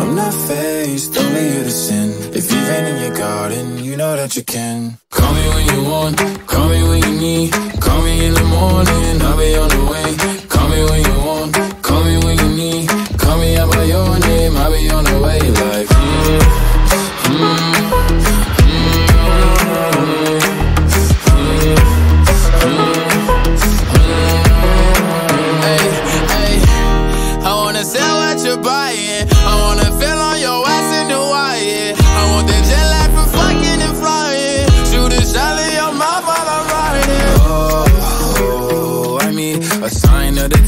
I'm not faced, only here to sin. If Eve in your garden, you know that you can. Call me when you want, call me when you need. Call me in the morning, I'll be on the way.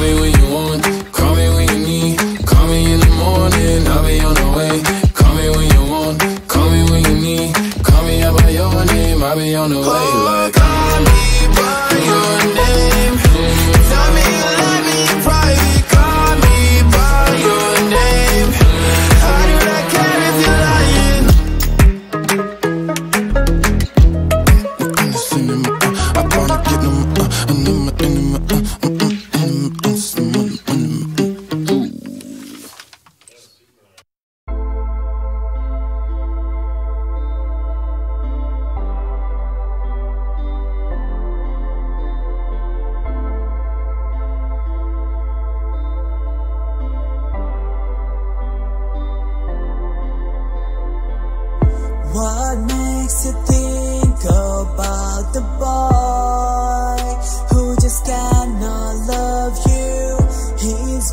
Call me when you want, call me when you need. Call me in the morning, I'll be on the way. Call me when you want, call me when you need. Call me out by your name, I'll be on the way. Like, call me by your name. Tell me you love me private. Call me by your name. I do not care if you're lying. In the cinema, I wanna get them, uh, in them, uh, mm,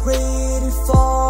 Waiting for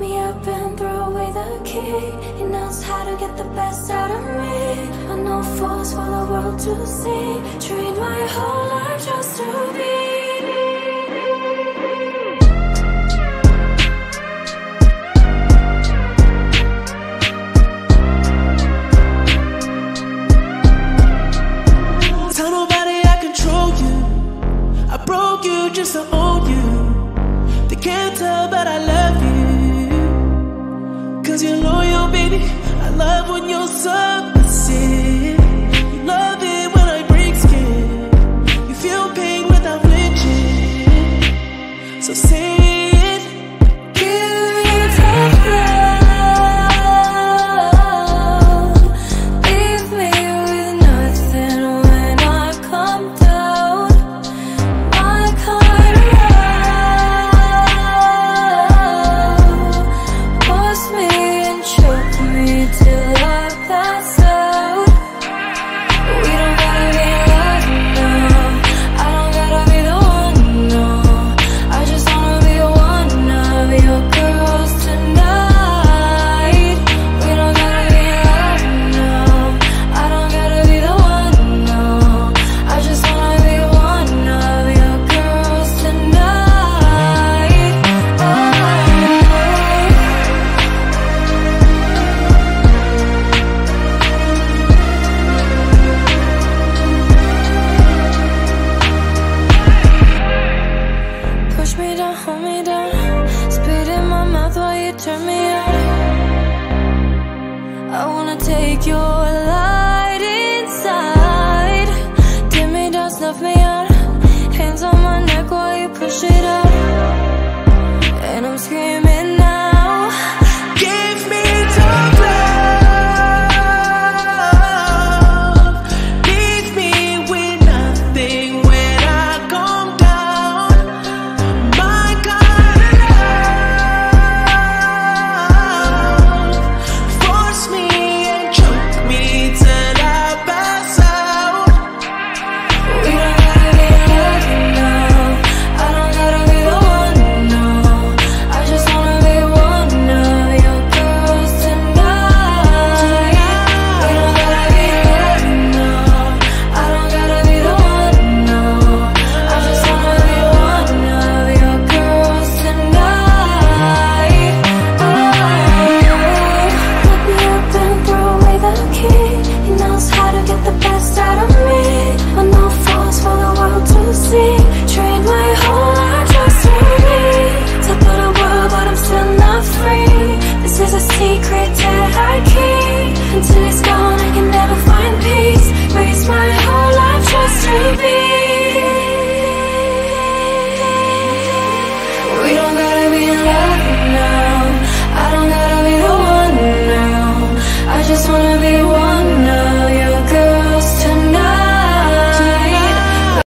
me up and throw away the key. He knows how to get the best out of me. I know falls for the world to see. Train my whole life just to be. Tell nobody I control you. I broke you just to. When you're submissive.